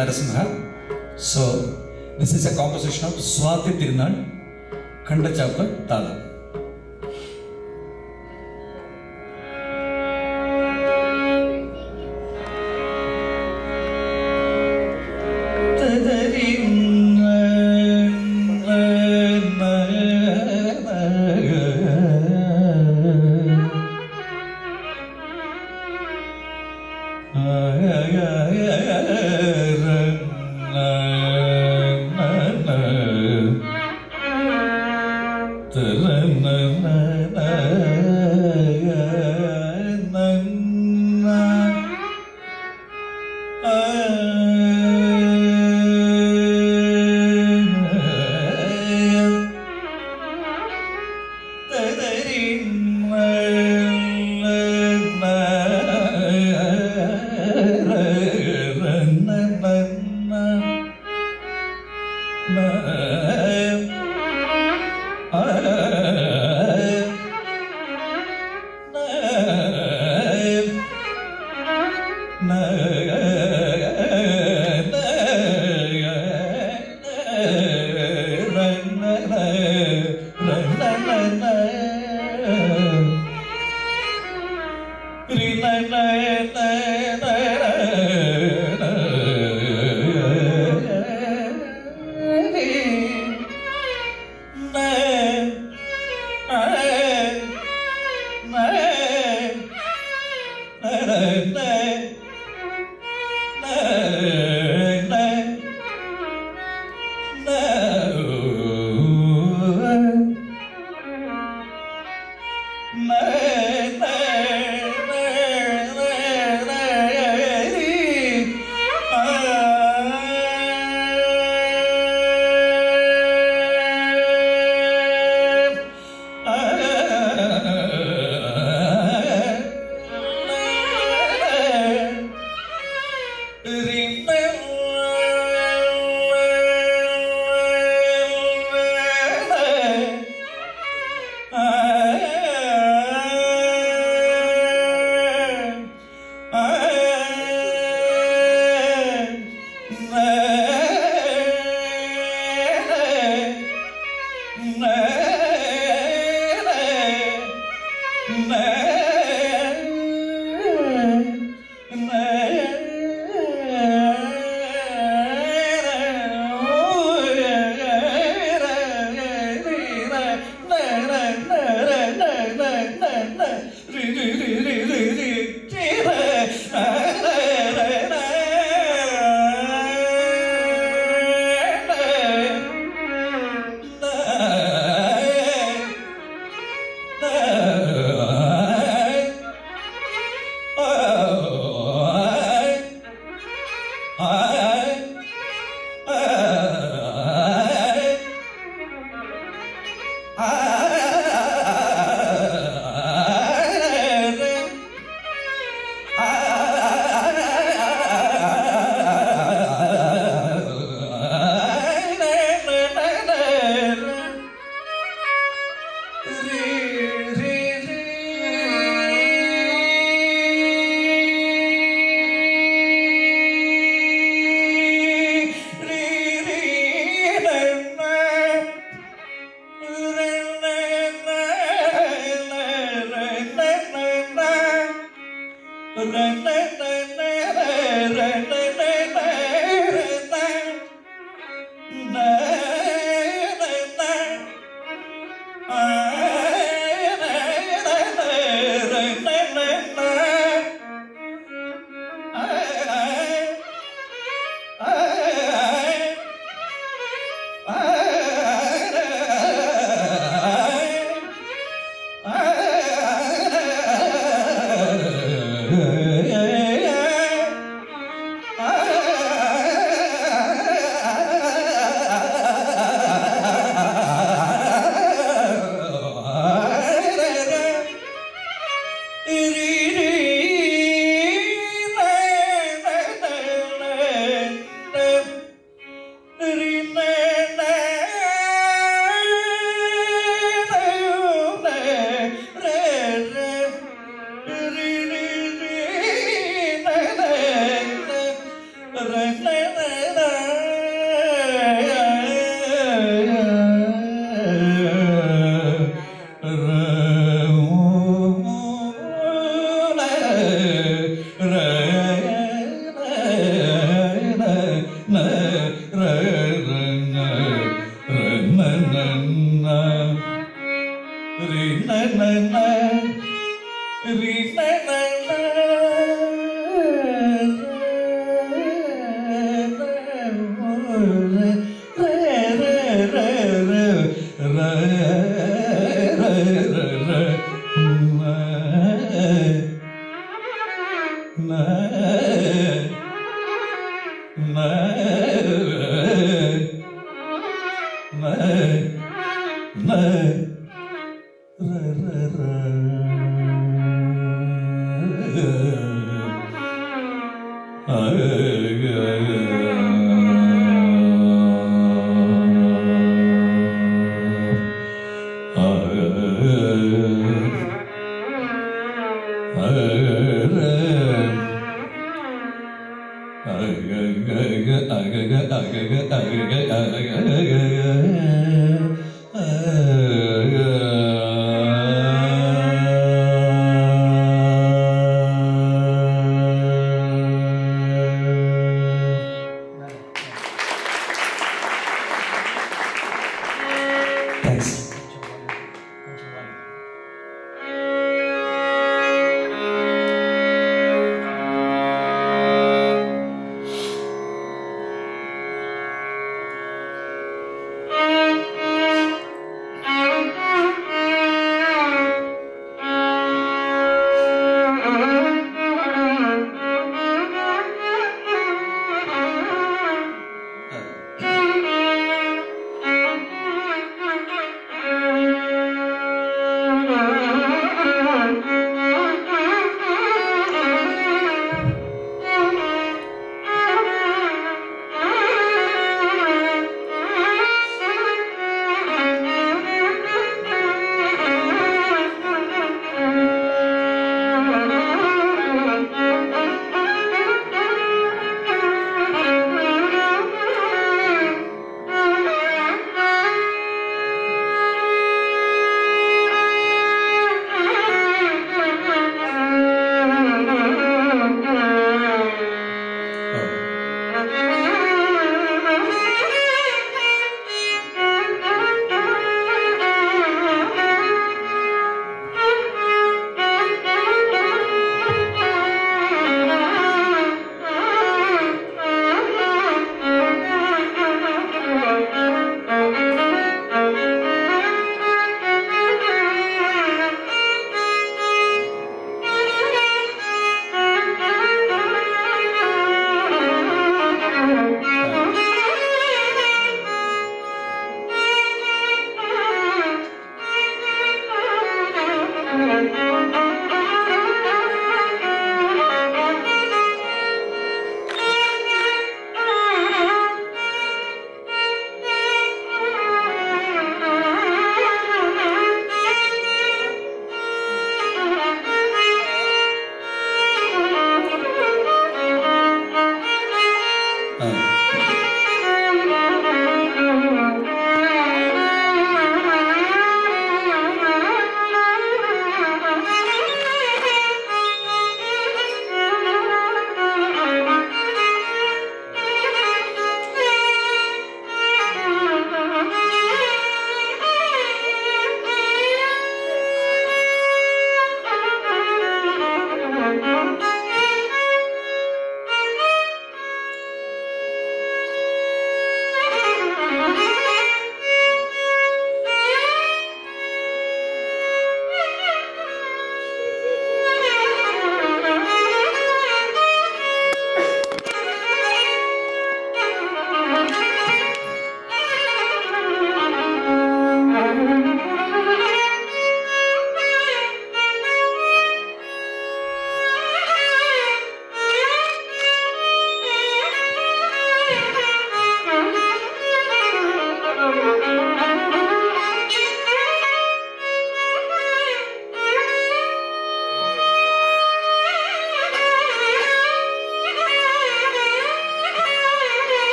நடத்துனார் No.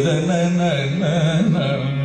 Ah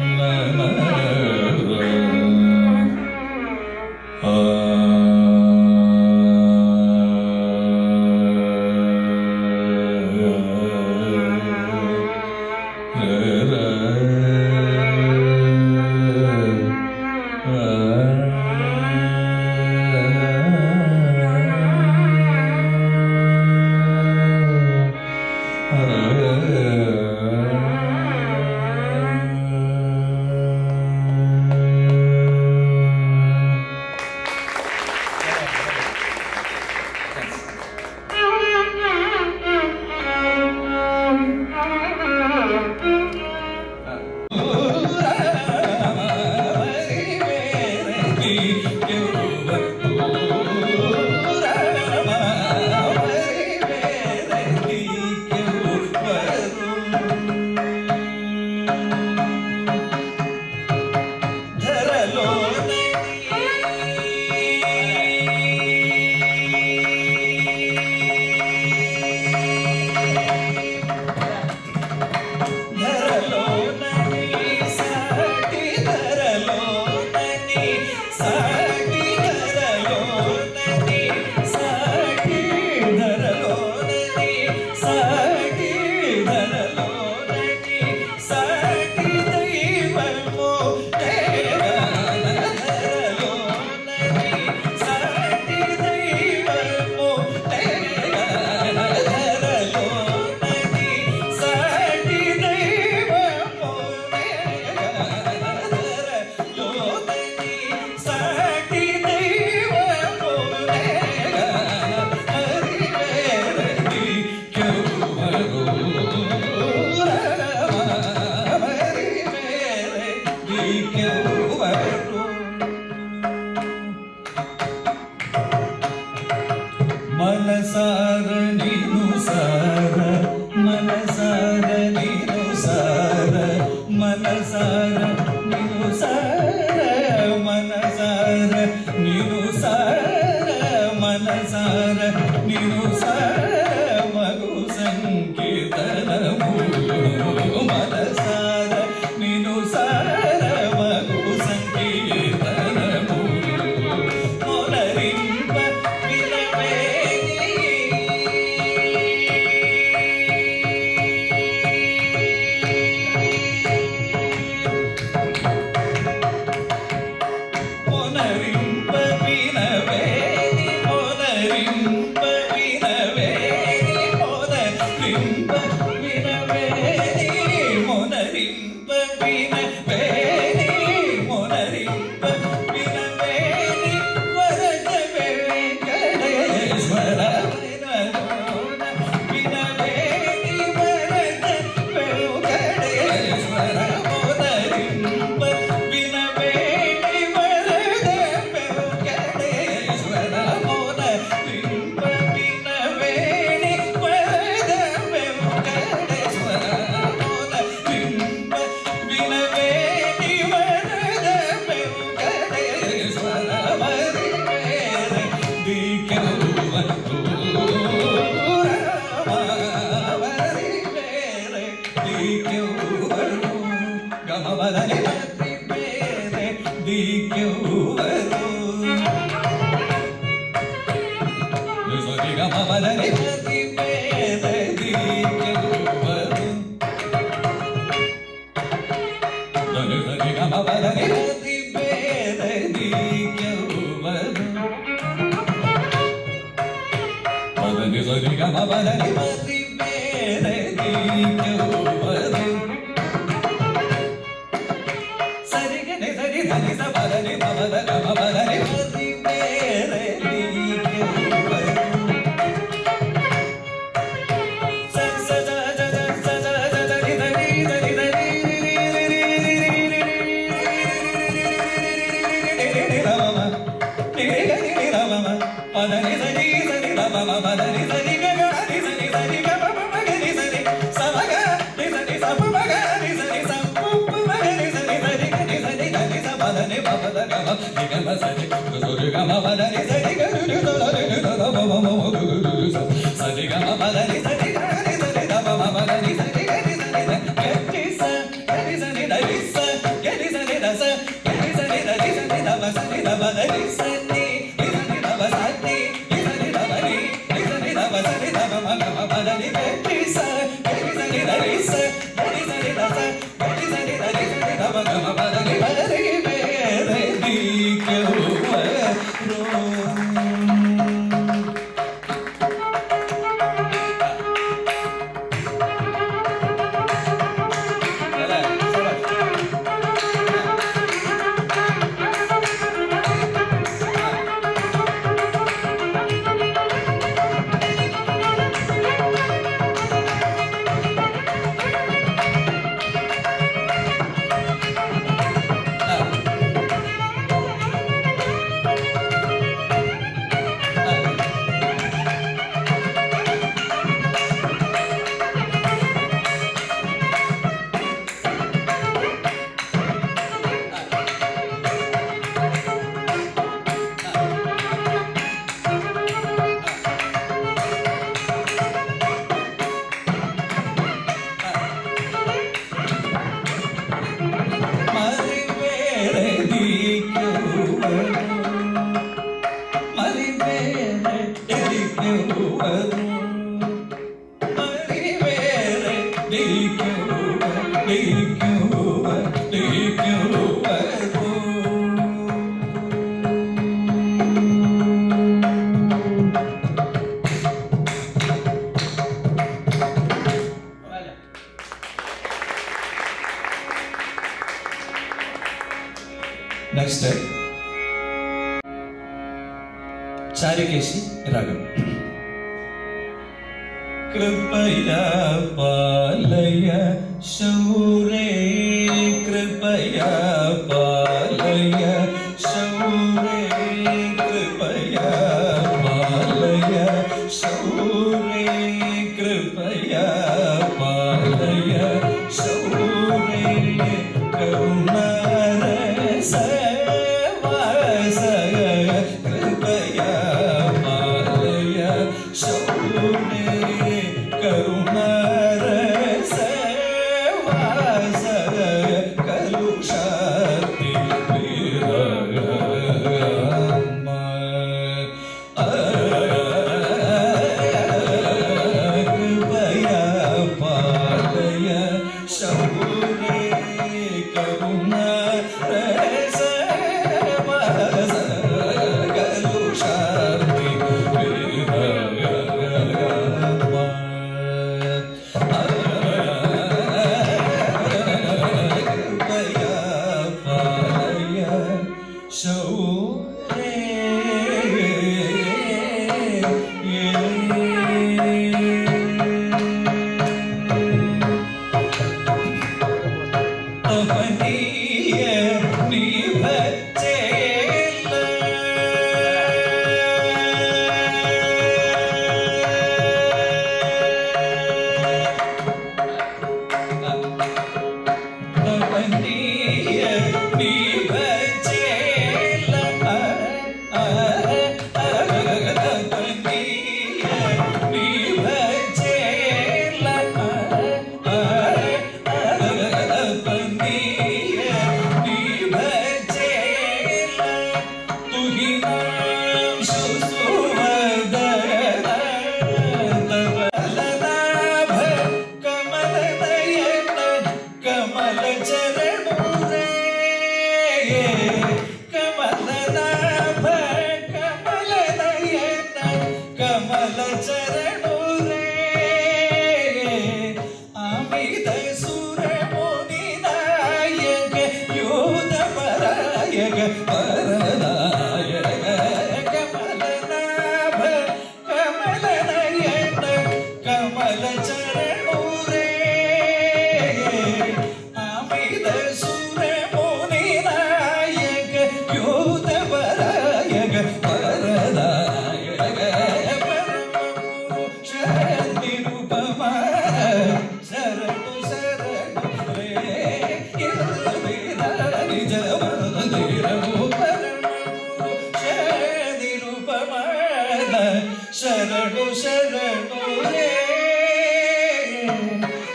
ಶರಣು ಶರಣು ರೇ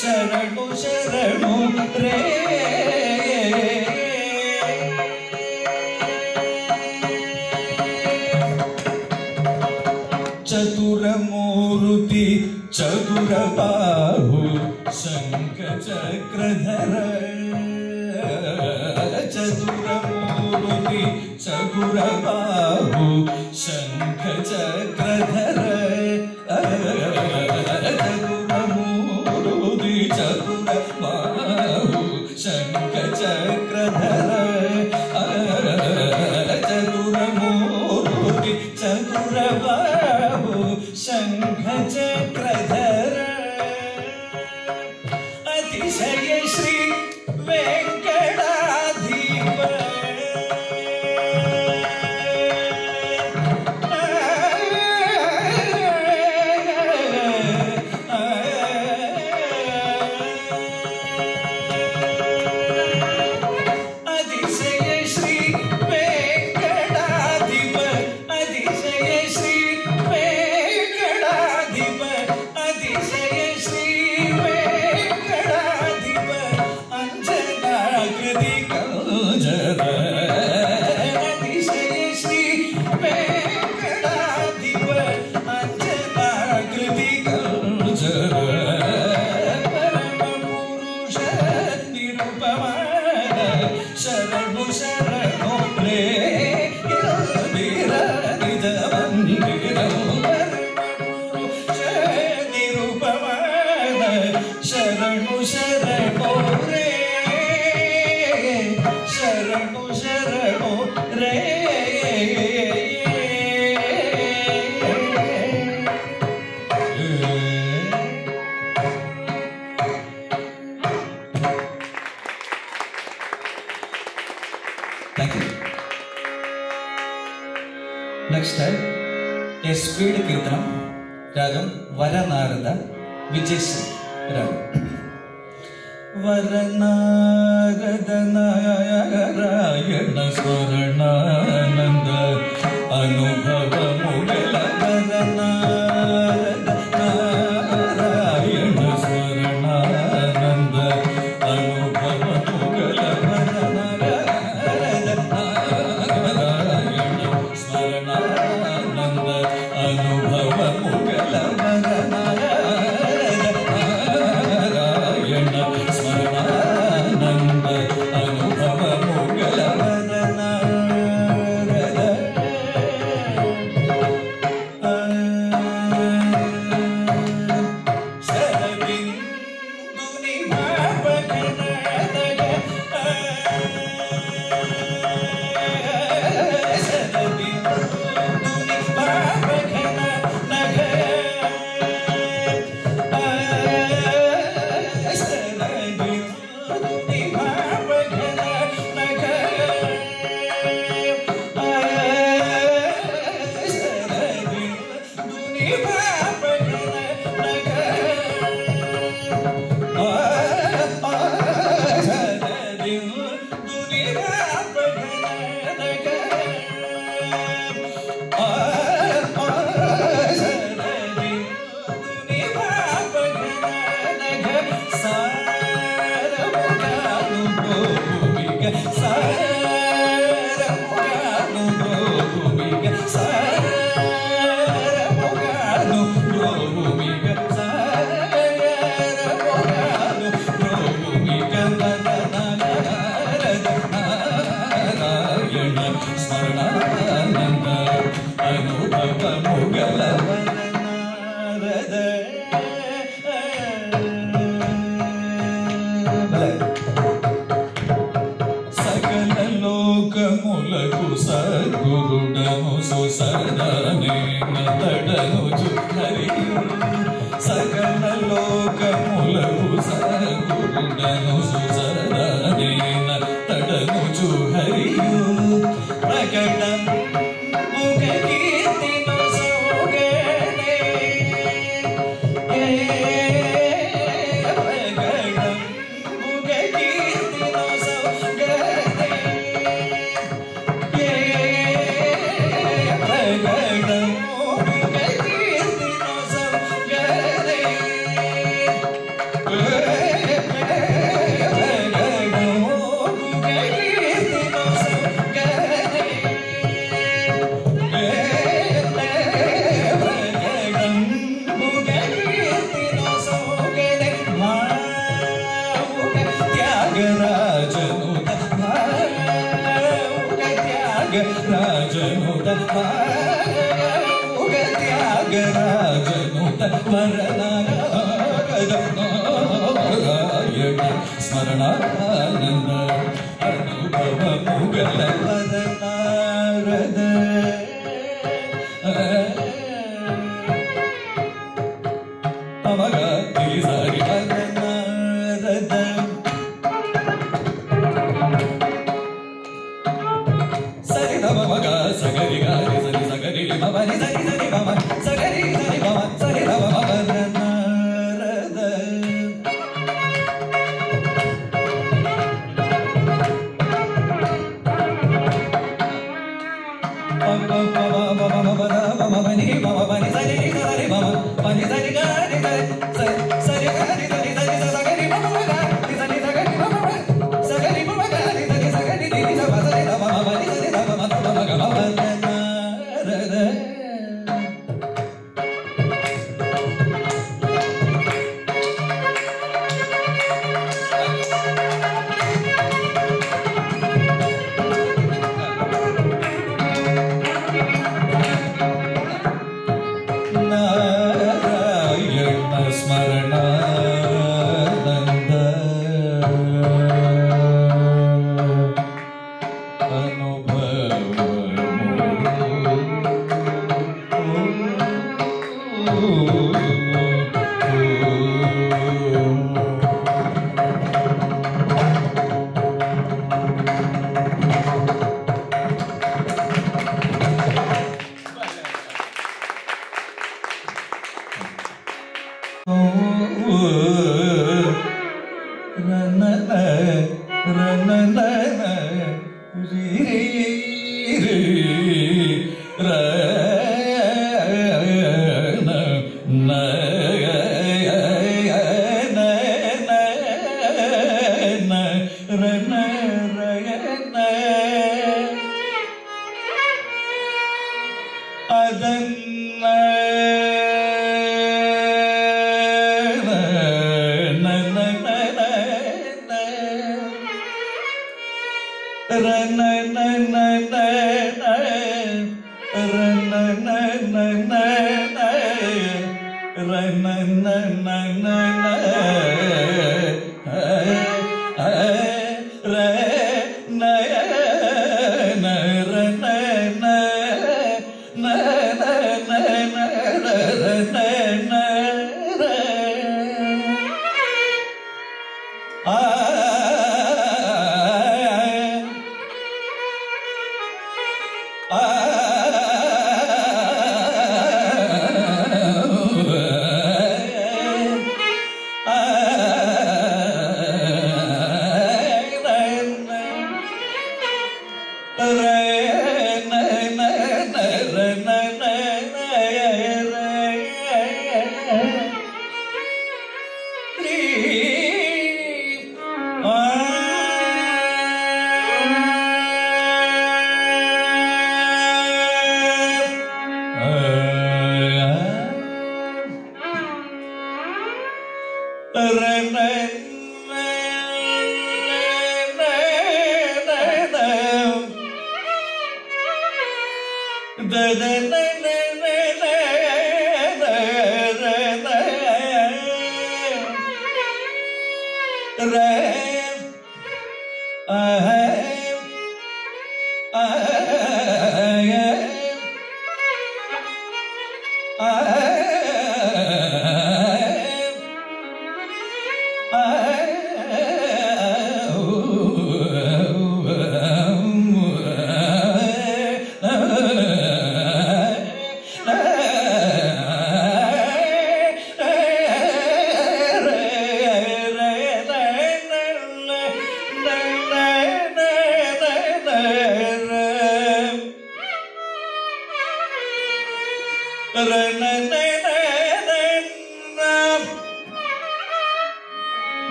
ಶರಣು ಶರಣು ರೇ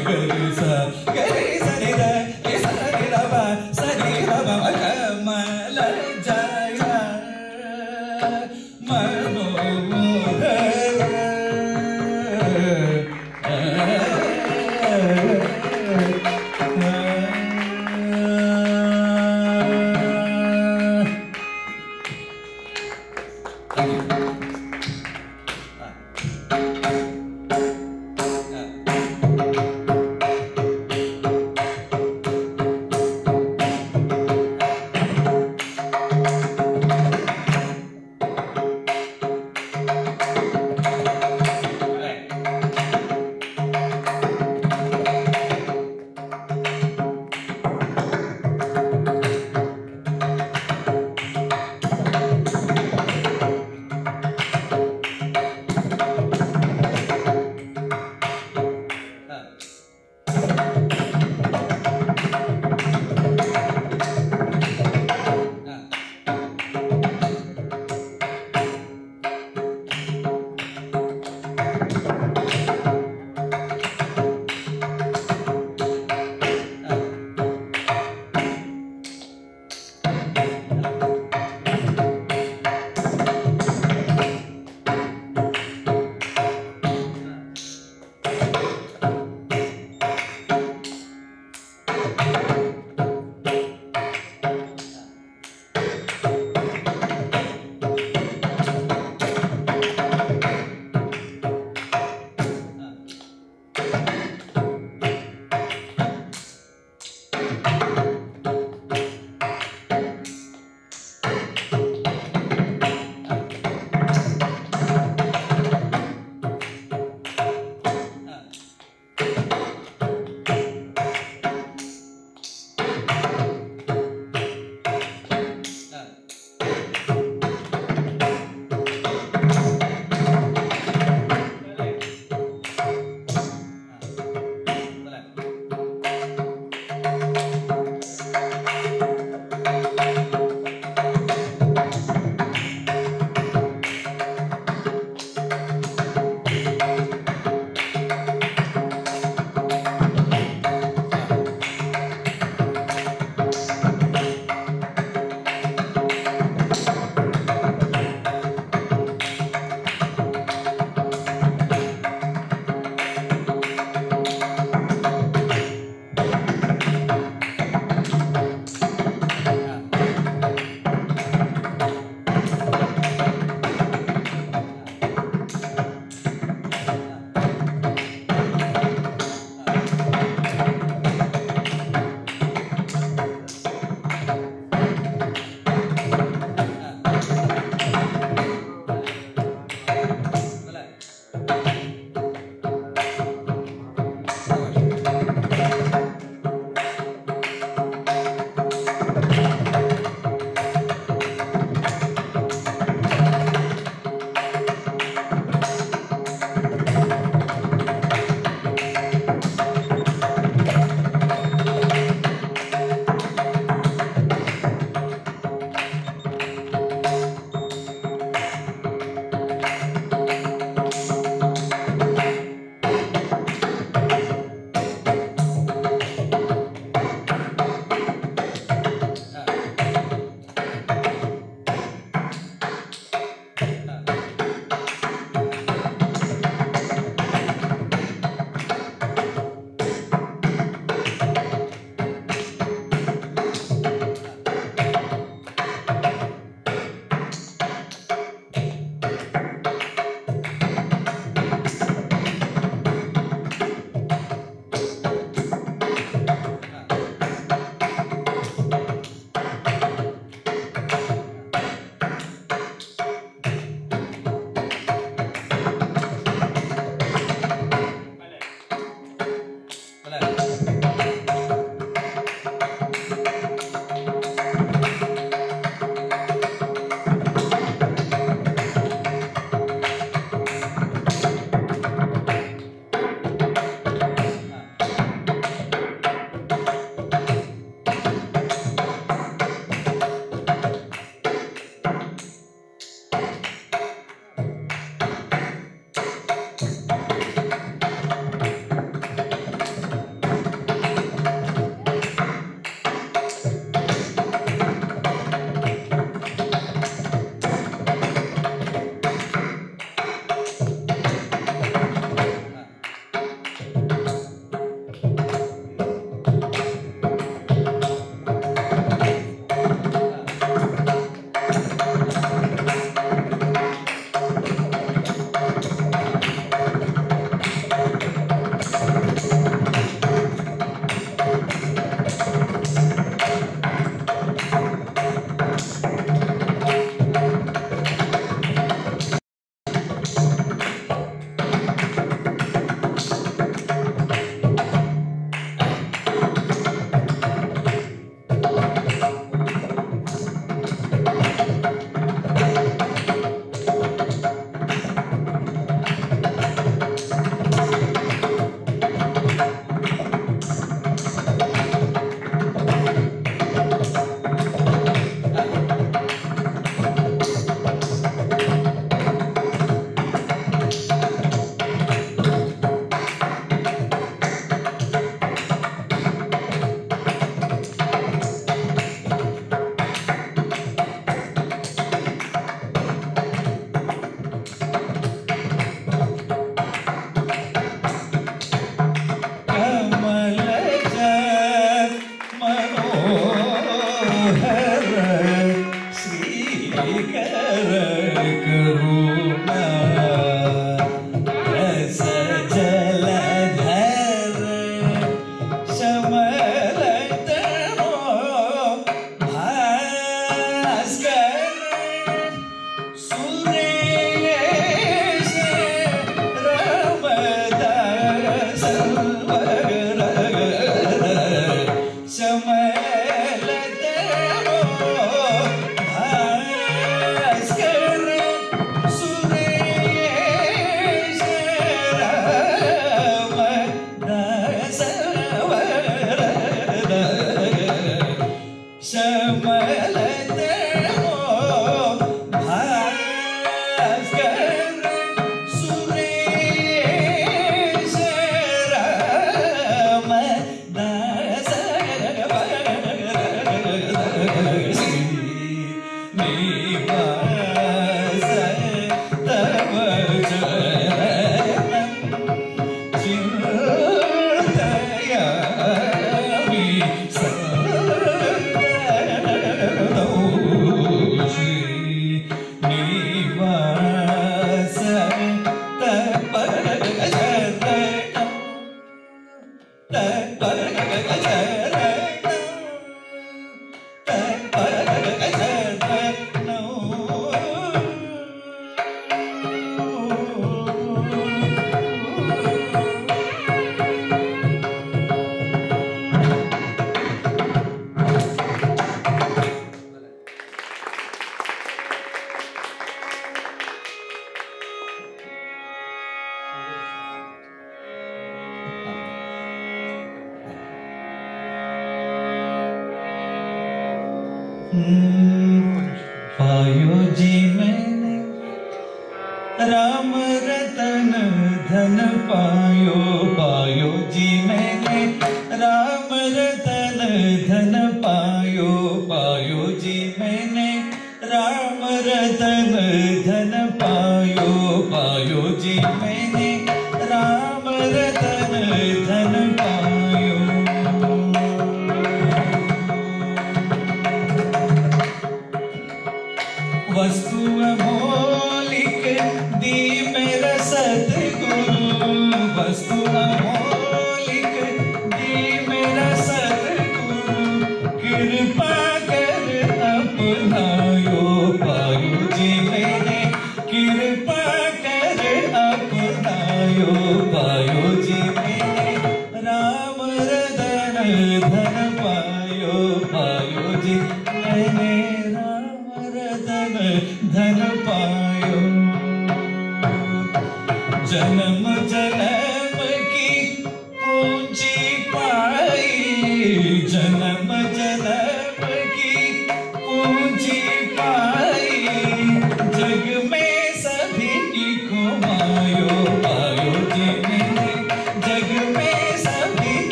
Obrigado.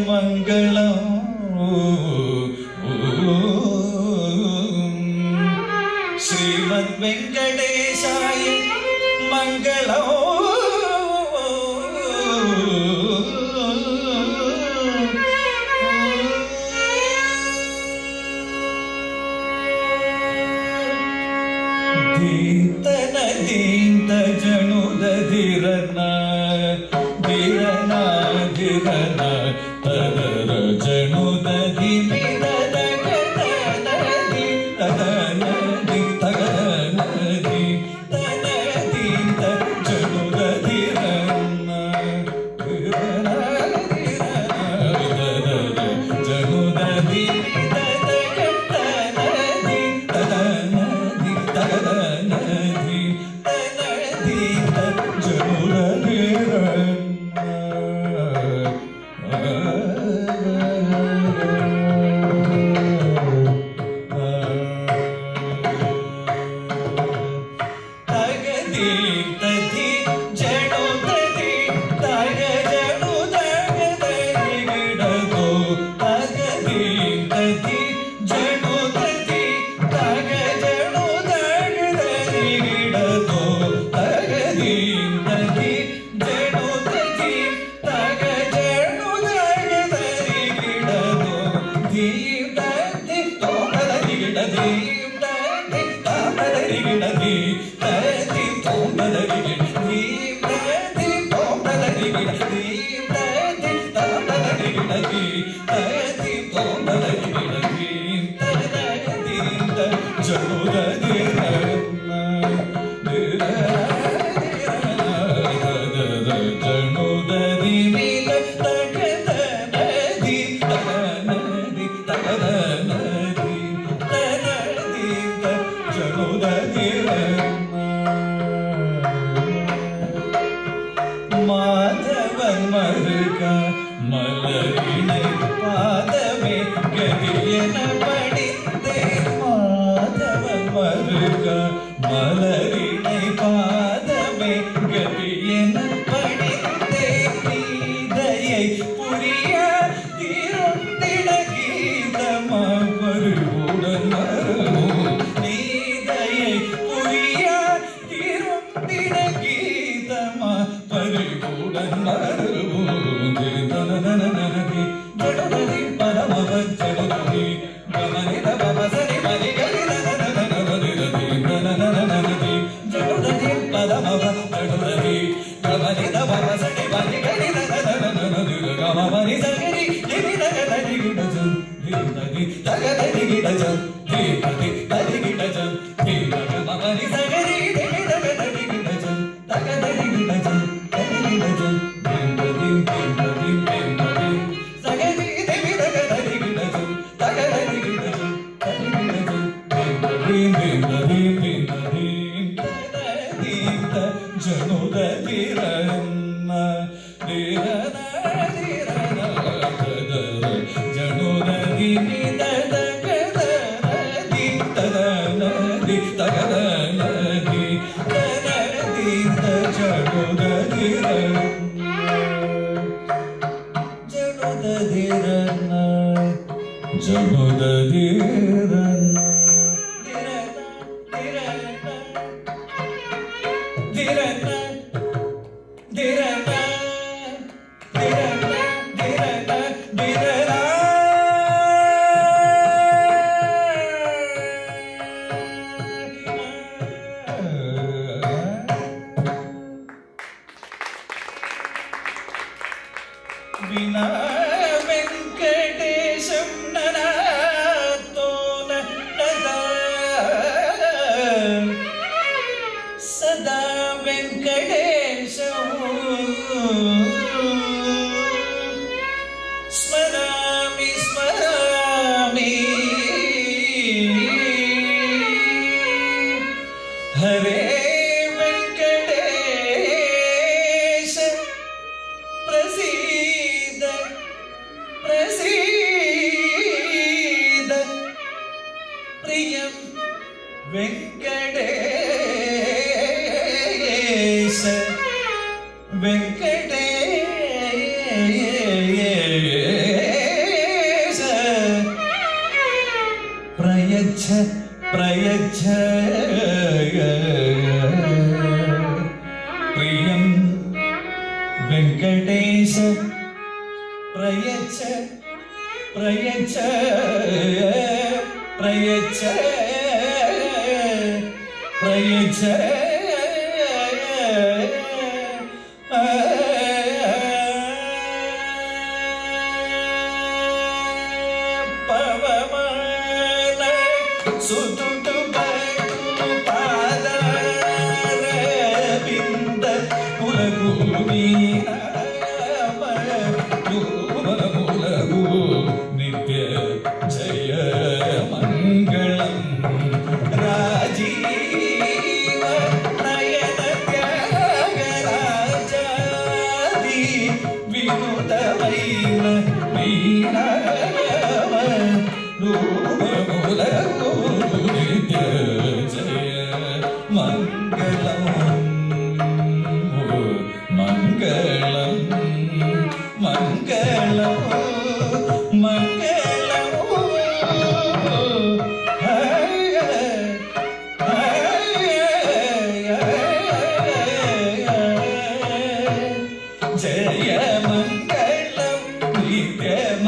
Mangalam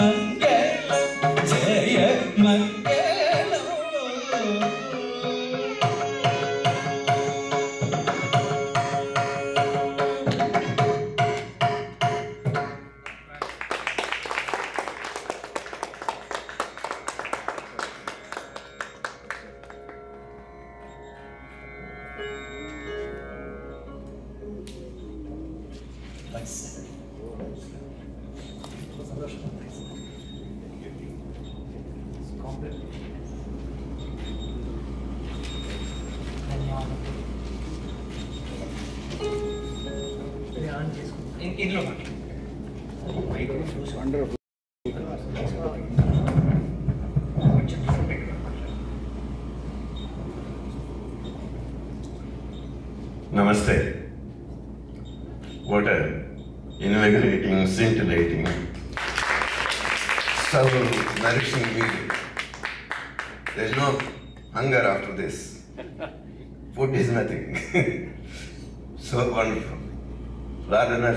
man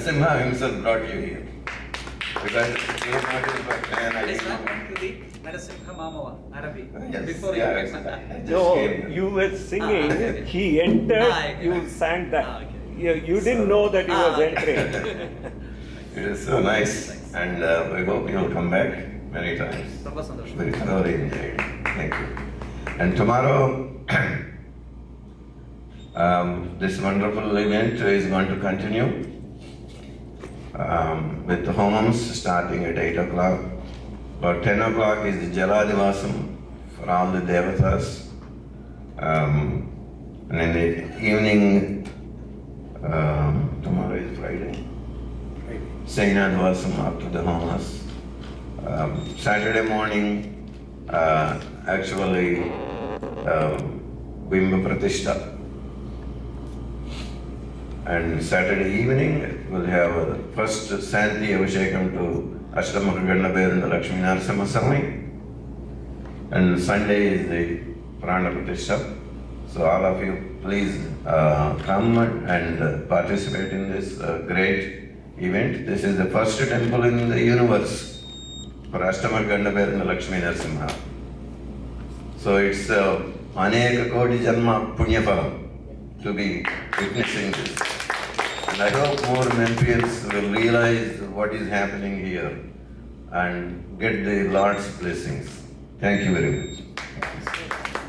Himself brought you here. You were I not. Oh, yes, Before you were singing, ah, he entered, ah, okay. you sang that. Ah, okay. you, you didn't so, know that he was entering. it is so nice, and uh, we hope you'll come back many times. Very thoroughly enjoyed Thank you. And tomorrow, um, this wonderful event is going to continue um, with the homams starting at 8 o'clock. About 10 o'clock is the Jaladivasam for all the devatas. Um, and in the evening, um, tomorrow is Friday. Sainadvasam after the homas. Um, Saturday morning, uh, actually, um, Bimba Pratishtha. And Saturday evening, we'll have the first Santi Abhishekam to Ashtamakaganna Berunda Lakshmi Narasimha Swami. And Sunday is the Prana Pratishtha. So all of you, please uh, come and participate in this uh, great event. This is the first temple in the universe for Ashtamarganda Berunda Lakshmi Narasimha. So it's uh, Aneka Kodi Janma Punyaphalam to be witnessing this. And I hope more Memphians will realize what is happening here and get the Lord's blessings. Thank you very much.